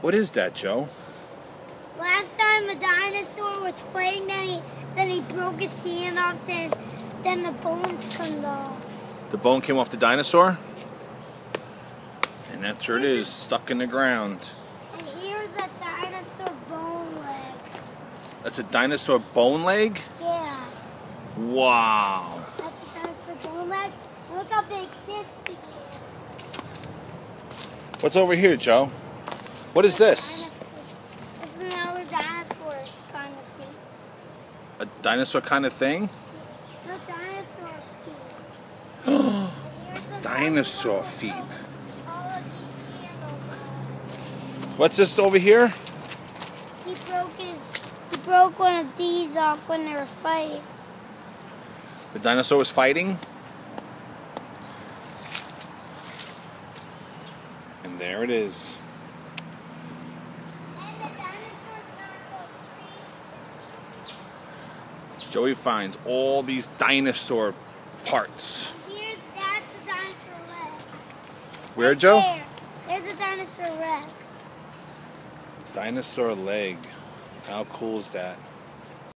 What is that, Joe? Last time a dinosaur was fighting, then he, then he broke his hand off, then, then the bones come off. The bone came off the dinosaur? And that's where it is, stuck in the ground. And here's a dinosaur bone leg. That's a dinosaur bone leg? Yeah, Wow. that's a dinosaur bone leg. Look how big this is. What's over here, Joe? What is this? It's another dinosaur's kind of thing. A dinosaur kind of thing? No dinosaur feet. Dinosaur feet. All of these handles. What's this over here? He broke his. He broke one of these off when they were fighting. The dinosaur was fighting? And there it is. And the dinosaur's not Joey finds all these dinosaur parts. Here's that's the dinosaur leg. Where, Right Joe? There. There's a dinosaur leg. Dinosaur leg. How cool is that?